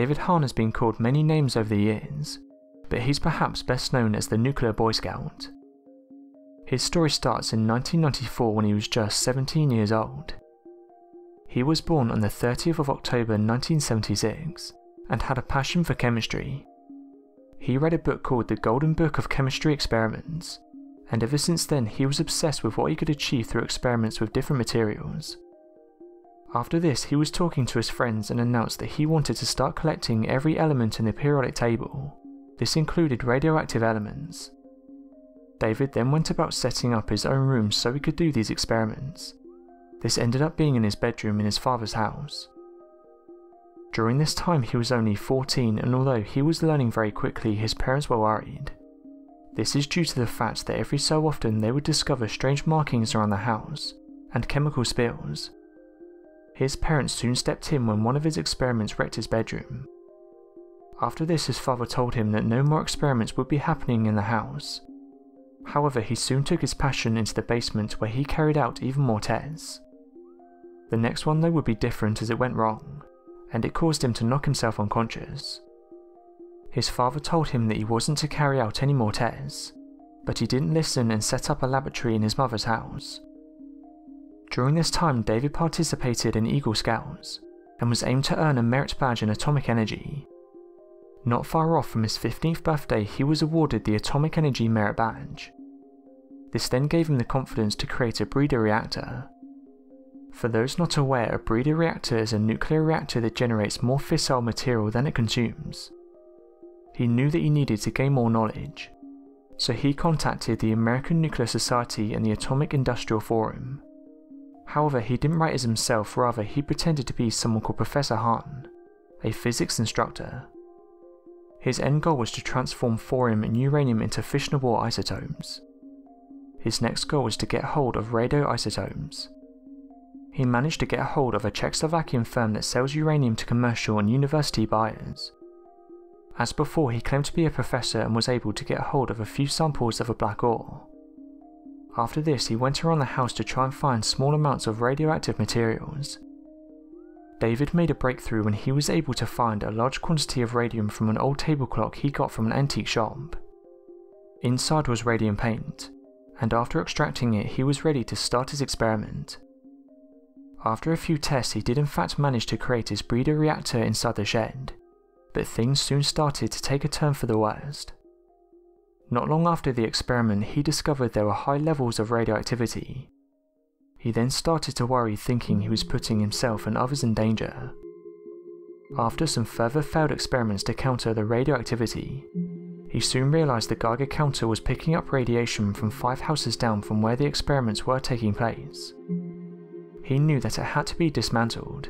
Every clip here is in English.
David Hahn has been called many names over the years, but he's perhaps best known as the Nuclear Boy Scout. His story starts in 1994 when he was just 17 years old. He was born on the 30th of October 1976 and had a passion for chemistry. He read a book called The Golden Book of Chemistry Experiments, and ever since then he was obsessed with what he could achieve through experiments with different materials. After this, he was talking to his friends and announced that he wanted to start collecting every element in the periodic table. This included radioactive elements. David then went about setting up his own room so he could do these experiments. This ended up being in his bedroom in his father's house. During this time he was only 14 and although he was learning very quickly his parents were worried. This is due to the fact that every so often they would discover strange markings around the house and chemical spills. His parents soon stepped in when one of his experiments wrecked his bedroom. After this his father told him that no more experiments would be happening in the house However, he soon took his passion into the basement where he carried out even more tests. The next one though would be different as it went wrong, and it caused him to knock himself unconscious. His father told him that he wasn't to carry out any more tests, but he didn't listen and set up a laboratory in his mother's house. During this time, David participated in Eagle Scouts and was aimed to earn a merit badge in atomic energy. Not far off from his 15th birthday, he was awarded the Atomic Energy Merit Badge. This then gave him the confidence to create a breeder reactor. For those not aware, a breeder reactor is a nuclear reactor that generates more fissile material than it consumes. He knew that he needed to gain more knowledge, so he contacted the American Nuclear Society and the Atomic Industrial Forum. However, he didn't write as himself, rather he pretended to be someone called Professor Hahn, a physics instructor. His end goal was to transform thorium and uranium into fissionable isotopes. His next goal was to get hold of radioisotopes. He managed to get hold of a Czechoslovakian firm that sells uranium to commercial and university buyers. As before, he claimed to be a professor and was able to get hold of a few samples of a black ore. After this, he went around the house to try and find small amounts of radioactive materials. David made a breakthrough when he was able to find a large quantity of radium from an old table clock he got from an antique shop. Inside was radium paint, and after extracting it he was ready to start his experiment. After a few tests he did in fact manage to create his breeder reactor inside the shed, but things soon started to take a turn for the worst. Not long after the experiment he discovered there were high levels of radioactivity, he then started to worry thinking he was putting himself and others in danger. After some further failed experiments to counter the radioactivity, he soon realised the Geiger counter was picking up radiation from five houses down from where the experiments were taking place. He knew that it had to be dismantled,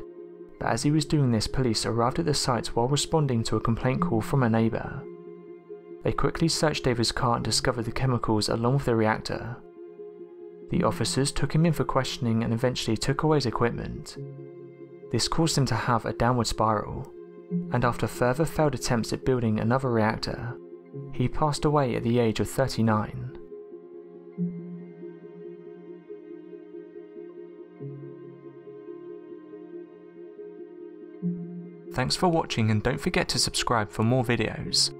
but as he was doing this police arrived at the site while responding to a complaint call from a neighbour. They quickly searched David's car and discovered the chemicals along with the reactor, the officers took him in for questioning and eventually took away his equipment. This caused him to have a downward spiral, and after further failed attempts at building another reactor, he passed away at the age of 39. Thanks for watching and don't forget to subscribe for more videos.